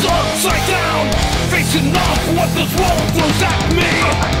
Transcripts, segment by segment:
upside down Facing off what this world throws at me.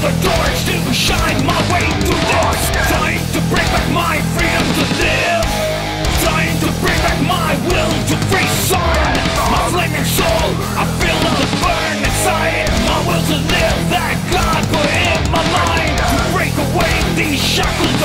the doors to shine my way through doors Time to bring back my freedom to live. Time to bring back my will to free sun. My flaming soul, I feel the burn inside. My will to live that God put in my mind. To break away these shackles